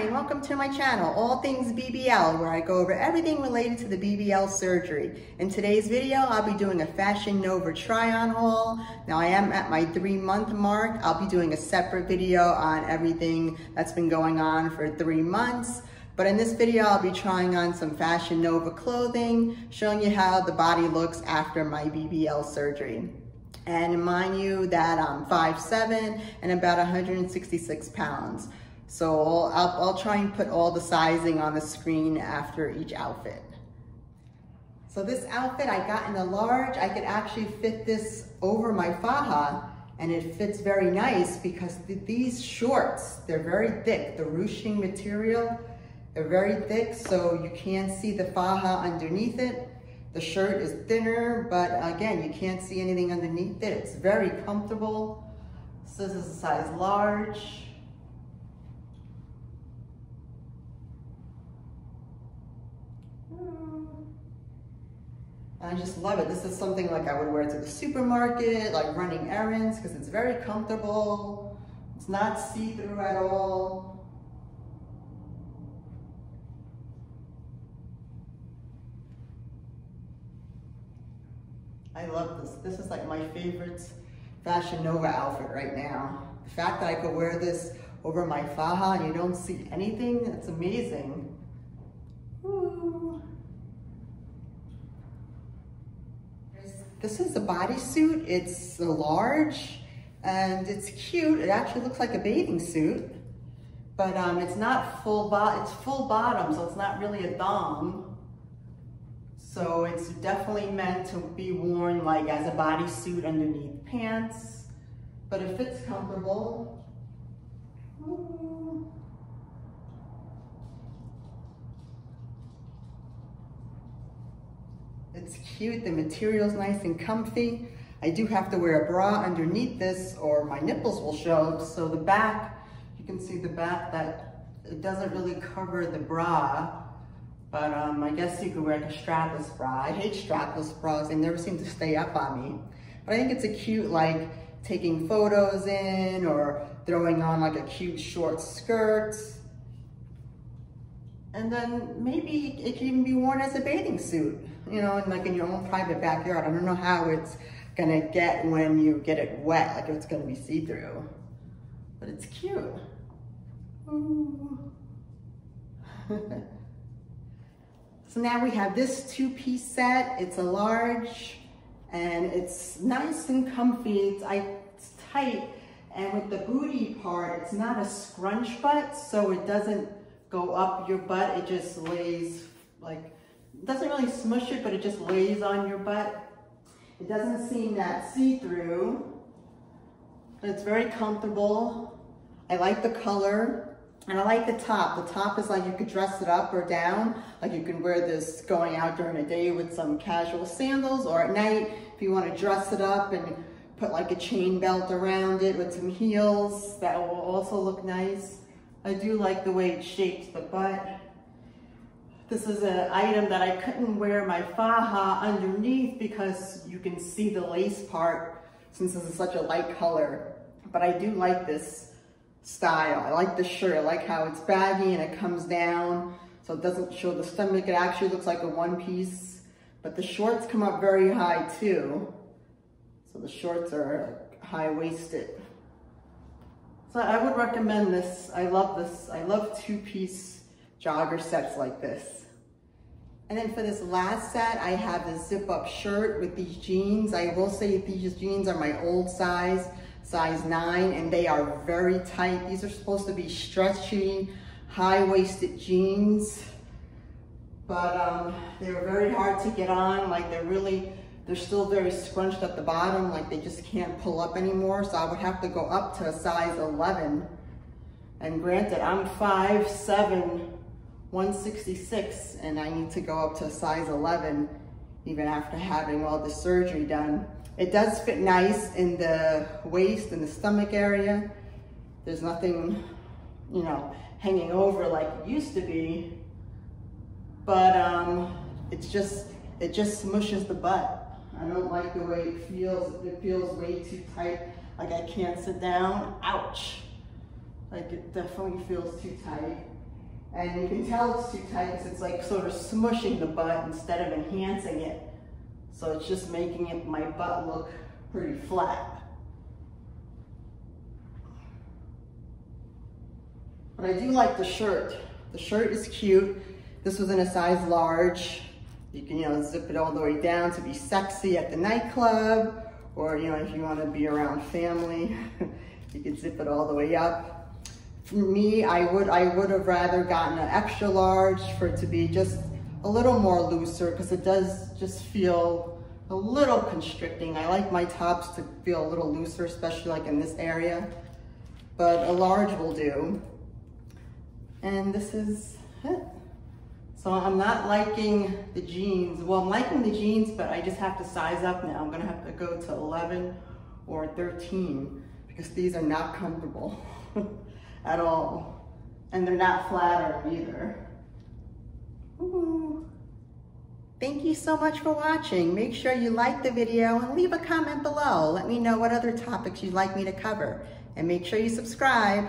and welcome to my channel, All Things BBL, where I go over everything related to the BBL surgery. In today's video, I'll be doing a Fashion Nova try-on haul. Now I am at my three month mark. I'll be doing a separate video on everything that's been going on for three months. But in this video, I'll be trying on some Fashion Nova clothing, showing you how the body looks after my BBL surgery. And mind you that I'm 5'7", and about 166 pounds. So I'll, I'll try and put all the sizing on the screen after each outfit. So this outfit I got in a large, I could actually fit this over my faja and it fits very nice because th these shorts, they're very thick. The ruching material, they're very thick so you can't see the faja underneath it. The shirt is thinner, but again, you can't see anything underneath it. It's very comfortable. So this is a size large. I just love it. This is something like I would wear to the supermarket, like running errands, because it's very comfortable. It's not see-through at all. I love this. This is like my favorite Fashion Nova outfit right now. The fact that I could wear this over my faja and you don't see anything, it's amazing. Ooh. This is a bodysuit. It's a large and it's cute. It actually looks like a bathing suit, but um, it's not full bot. It's full bottom, so it's not really a thong. So it's definitely meant to be worn like as a bodysuit underneath pants, but it fits comfortable. Ooh. It's cute, the material's nice and comfy. I do have to wear a bra underneath this or my nipples will show. So the back, you can see the back that it doesn't really cover the bra, but um, I guess you could wear like a strapless bra. I hate strapless bras, they never seem to stay up on me. But I think it's a cute like taking photos in or throwing on like a cute short skirt. And then maybe it can even be worn as a bathing suit, you know, and like in your own private backyard. I don't know how it's gonna get when you get it wet, like it's gonna be see-through. But it's cute. so now we have this two-piece set. It's a large and it's nice and comfy. It's, it's tight and with the booty part, it's not a scrunch butt, so it doesn't go up your butt. It just lays like, doesn't really smush it, but it just lays on your butt. It doesn't seem that see-through, but it's very comfortable. I like the color. And I like the top. The top is like you could dress it up or down. Like you can wear this going out during the day with some casual sandals or at night if you want to dress it up and put like a chain belt around it with some heels. That will also look nice. I do like the way it shapes the butt. This is an item that I couldn't wear my faja underneath because you can see the lace part since this is such a light color. But I do like this style. I like the shirt. I like how it's baggy and it comes down so it doesn't show the stomach. It actually looks like a one piece. But the shorts come up very high too. So the shorts are high waisted. So I would recommend this. I love this. I love two-piece jogger sets like this. And then for this last set, I have the zip-up shirt with these jeans. I will say these jeans are my old size, size 9, and they are very tight. These are supposed to be stretchy, high-waisted jeans, but um, they were very hard to get on. Like they're really they're still very scrunched at the bottom, like they just can't pull up anymore. So I would have to go up to a size 11. And granted, I'm 5'7", 166, and I need to go up to a size 11 even after having all the surgery done. It does fit nice in the waist and the stomach area. There's nothing, you know, hanging over like it used to be. But um, it's just, it just smushes the butt. I don't like the way it feels. It feels way too tight. Like I can't sit down. Ouch. Like it definitely feels too tight. And you can tell it's too tight because it's like sort of smushing the butt instead of enhancing it. So it's just making it my butt look pretty flat. But I do like the shirt. The shirt is cute. This was in a size large. You can, you know, zip it all the way down to be sexy at the nightclub, or, you know, if you want to be around family, you can zip it all the way up. For me, I would, I would have rather gotten an extra large for it to be just a little more looser because it does just feel a little constricting. I like my tops to feel a little looser, especially like in this area, but a large will do. And this is it. So I'm not liking the jeans. Well, I'm liking the jeans, but I just have to size up now. I'm gonna have to go to 11 or 13 because these are not comfortable at all. And they're not flattering either. Ooh. Thank you so much for watching. Make sure you like the video and leave a comment below. Let me know what other topics you'd like me to cover. And make sure you subscribe.